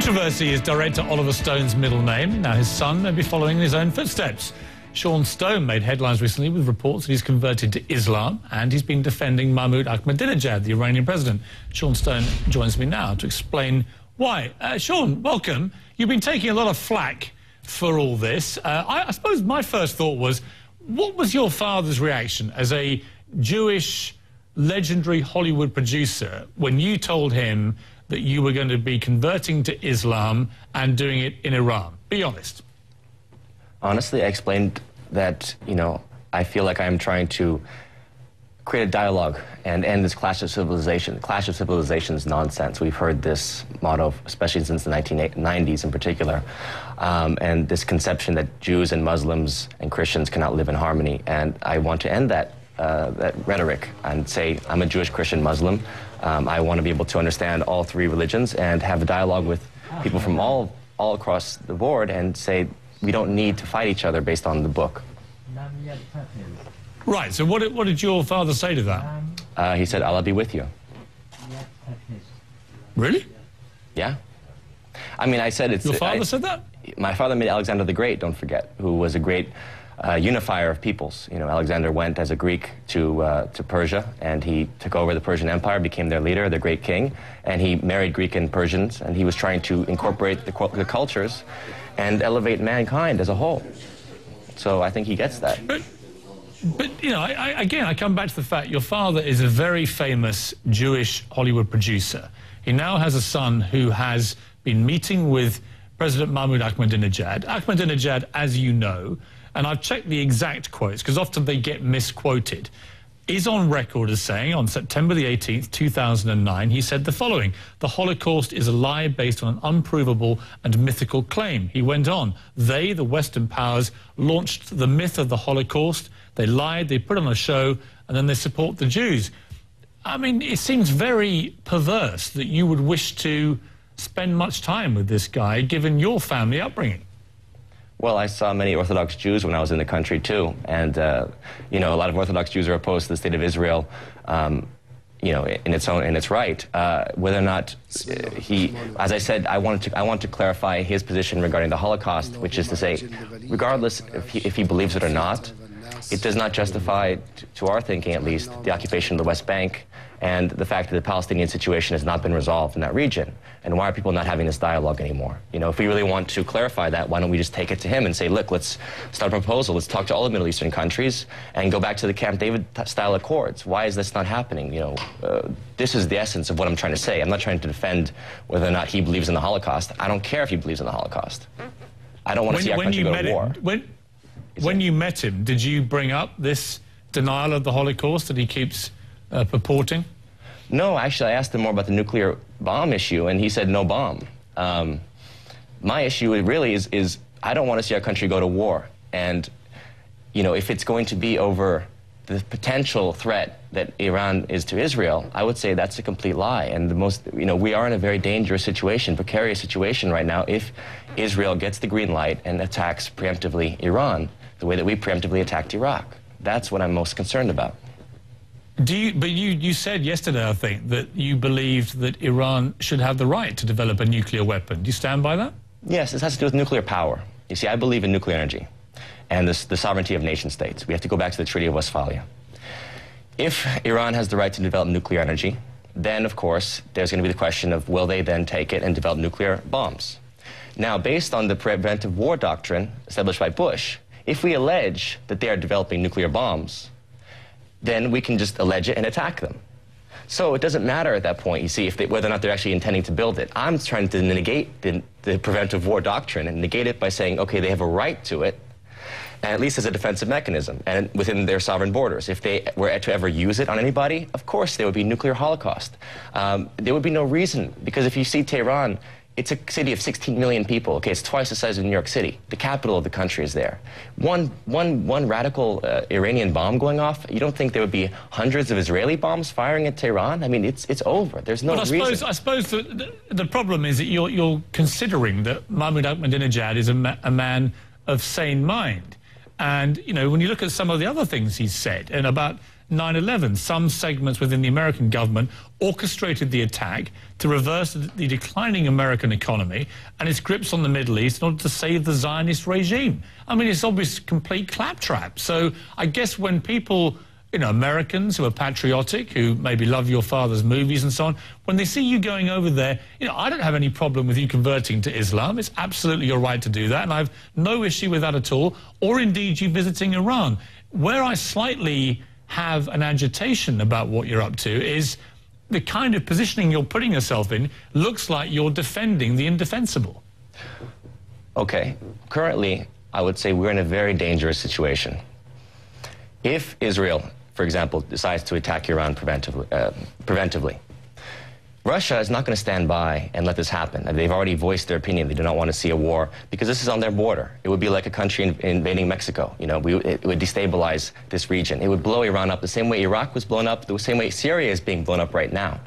Controversy is director Oliver Stone's middle name. Now his son may be following in his own footsteps. Sean Stone made headlines recently with reports that he's converted to Islam and he's been defending Mahmoud Ahmadinejad, the Iranian president. Sean Stone joins me now to explain why. Uh, Sean, welcome. You've been taking a lot of flack for all this. Uh, I, I suppose my first thought was, what was your father's reaction as a Jewish legendary Hollywood producer when you told him that you were going to be converting to Islam and doing it in Iran? Be honest. Honestly, I explained that, you know, I feel like I'm trying to create a dialogue and end this clash of civilization. Clash of civilizations nonsense. We've heard this motto, especially since the 1990s in particular, um, and this conception that Jews and Muslims and Christians cannot live in harmony. And I want to end that uh, that rhetoric and say, I'm a Jewish, Christian, Muslim. Um, I want to be able to understand all three religions and have a dialogue with people from all, all across the board and say, we don't need to fight each other based on the book. Right, so what did, what did your father say to that? Uh, he said, Allah be with you. Really? Yeah. I mean, I said it's... Your father I, said that? My father made Alexander the Great, don't forget, who was a great uh, unifier of peoples. You know, Alexander went as a Greek to, uh, to Persia, and he took over the Persian Empire, became their leader, their great king, and he married Greek and Persians, and he was trying to incorporate the, the cultures and elevate mankind as a whole. So I think he gets that. But, but you know, I, I, again, I come back to the fact your father is a very famous Jewish Hollywood producer. He now has a son who has been meeting with President Mahmoud Ahmadinejad. Ahmadinejad, as you know, and I've checked the exact quotes because often they get misquoted, is on record as saying on September the 18th, 2009, he said the following The Holocaust is a lie based on an unprovable and mythical claim. He went on, they, the Western powers, launched the myth of the Holocaust. They lied, they put on a show, and then they support the Jews. I mean, it seems very perverse that you would wish to spend much time with this guy given your family upbringing. Well, I saw many Orthodox Jews when I was in the country too, and uh, you know, a lot of Orthodox Jews are opposed to the state of Israel. Um, you know, in its own in its right. Uh, whether or not uh, he, as I said, I wanted to I want to clarify his position regarding the Holocaust, which is to say, regardless if he, if he believes it or not, it does not justify, to our thinking at least, the occupation of the West Bank and the fact that the Palestinian situation has not been resolved in that region. And why are people not having this dialogue anymore? You know, if we really want to clarify that, why don't we just take it to him and say, look, let's start a proposal. Let's talk to all the Middle Eastern countries and go back to the Camp David-style accords. Why is this not happening? You know, uh, this is the essence of what I'm trying to say. I'm not trying to defend whether or not he believes in the Holocaust. I don't care if he believes in the Holocaust. I don't want to see our country go to war. Him, when, when you met him, did you bring up this denial of the Holocaust that he keeps uh, purporting? No, actually, I asked him more about the nuclear bomb issue, and he said no bomb. Um, my issue really is, is I don't want to see our country go to war. And, you know, if it's going to be over the potential threat that Iran is to Israel, I would say that's a complete lie. And the most, you know, we are in a very dangerous situation, precarious situation right now if Israel gets the green light and attacks preemptively Iran the way that we preemptively attacked Iraq. That's what I'm most concerned about. Do you, but you, you said yesterday, I think, that you believed that Iran should have the right to develop a nuclear weapon. Do you stand by that? Yes, this has to do with nuclear power. You see, I believe in nuclear energy and this, the sovereignty of nation states. We have to go back to the Treaty of Westphalia. If Iran has the right to develop nuclear energy, then, of course, there's going to be the question of will they then take it and develop nuclear bombs? Now, based on the preventive war doctrine established by Bush, if we allege that they are developing nuclear bombs, then we can just allege it and attack them. So it doesn't matter at that point, you see, if they, whether or not they're actually intending to build it. I'm trying to negate the, the preventive war doctrine and negate it by saying, okay, they have a right to it, and at least as a defensive mechanism and within their sovereign borders. If they were to ever use it on anybody, of course there would be nuclear holocaust. Um, there would be no reason, because if you see Tehran, it's a city of 16 million people. Okay, it's twice the size of New York City. The capital of the country is there. One, one, one radical uh, Iranian bomb going off, you don't think there would be hundreds of Israeli bombs firing at Tehran? I mean, it's, it's over. There's no I reason. Suppose, I suppose the, the, the, problem is that you're, you're considering that Mahmoud Ahmadinejad is a, ma a man of sane mind. And, you know, when you look at some of the other things he's said and about 9 11. Some segments within the American government orchestrated the attack to reverse the declining American economy and its grips on the Middle East in order to save the Zionist regime. I mean, it's obvious complete claptrap. So I guess when people you know, Americans who are patriotic, who maybe love your father's movies and so on, when they see you going over there, you know, I don't have any problem with you converting to Islam. It's absolutely your right to do that, and I have no issue with that at all, or indeed you visiting Iran. Where I slightly have an agitation about what you're up to is the kind of positioning you're putting yourself in looks like you're defending the indefensible. Okay. Currently, I would say we're in a very dangerous situation. If Israel for example, decides to attack Iran preventively, uh, preventively. Russia is not going to stand by and let this happen. They've already voiced their opinion. They do not want to see a war because this is on their border. It would be like a country in, invading Mexico. You know, we, it would destabilize this region. It would blow Iran up the same way Iraq was blown up, the same way Syria is being blown up right now.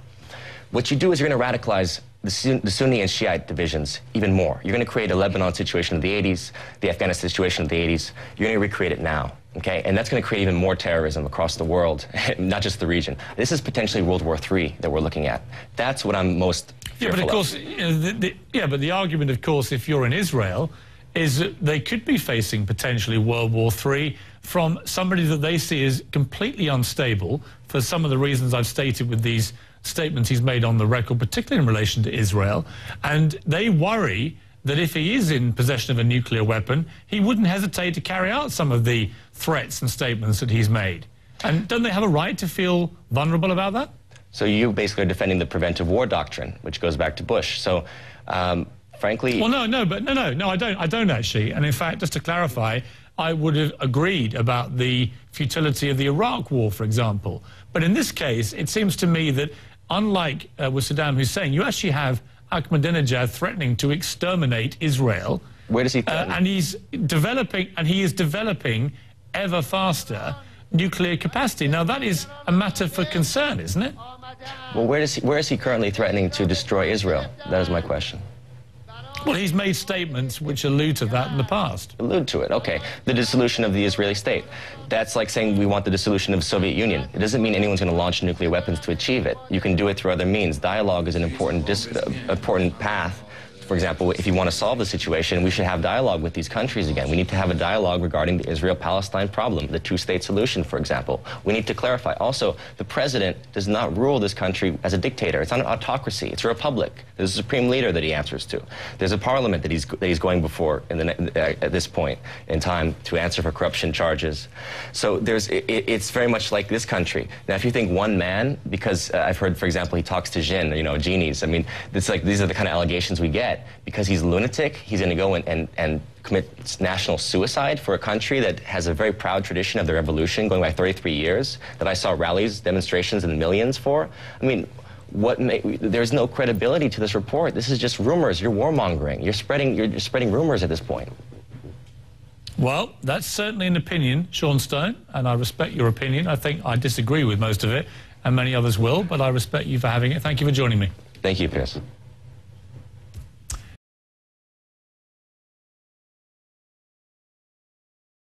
What you do is you're going to radicalize the, the Sunni and Shiite divisions even more. You're going to create a Lebanon situation of the 80s, the Afghanistan situation of the 80s. You're going to recreate it now. Okay, and that's going to create even more terrorism across the world, not just the region. This is potentially World War III that we're looking at. That's what I'm most yeah, but of course, you know, the, the, yeah, but the argument, of course, if you're in Israel, is that they could be facing potentially World War III from somebody that they see as completely unstable for some of the reasons I've stated with these statements he's made on the record, particularly in relation to Israel, and they worry that if he is in possession of a nuclear weapon, he wouldn't hesitate to carry out some of the threats and statements that he's made. And don't they have a right to feel vulnerable about that? So you basically are defending the preventive war doctrine, which goes back to Bush. So, um, frankly, well, no, no, but no, no, no, I don't, I don't actually. And in fact, just to clarify, I would have agreed about the futility of the Iraq War, for example. But in this case, it seems to me that unlike uh, with Saddam Hussein, you actually have Ahmadinejad threatening to exterminate Israel. Where does he? Uh, and he's developing, and he is developing ever faster nuclear capacity. Now that is a matter for concern, isn't it? Well, where is he, where is he currently threatening to destroy Israel? That is my question. Well, he's made statements which allude to that in the past. Allude to it, okay. The dissolution of the Israeli state. That's like saying we want the dissolution of the Soviet Union. It doesn't mean anyone's going to launch nuclear weapons to achieve it. You can do it through other means. Dialogue is an important, uh, important path for example, if you want to solve the situation, we should have dialogue with these countries again. We need to have a dialogue regarding the Israel-Palestine problem, the two-state solution, for example. We need to clarify. Also, the president does not rule this country as a dictator. It's not an autocracy. It's a republic. There's a supreme leader that he answers to. There's a parliament that he's, that he's going before the, uh, at this point in time to answer for corruption charges. So there's, it, it's very much like this country. Now, if you think one man, because uh, I've heard, for example, he talks to jinn, you know, genies. I mean, it's like these are the kind of allegations we get because he's a lunatic, he's going to go and, and, and commit national suicide for a country that has a very proud tradition of the revolution going back 33 years, that I saw rallies, demonstrations in millions for. I mean, what may, there's no credibility to this report. This is just rumors. You're warmongering. You're spreading, you're, you're spreading rumors at this point. Well, that's certainly an opinion, Sean Stone, and I respect your opinion. I think I disagree with most of it, and many others will, but I respect you for having it. Thank you for joining me. Thank you, Piers.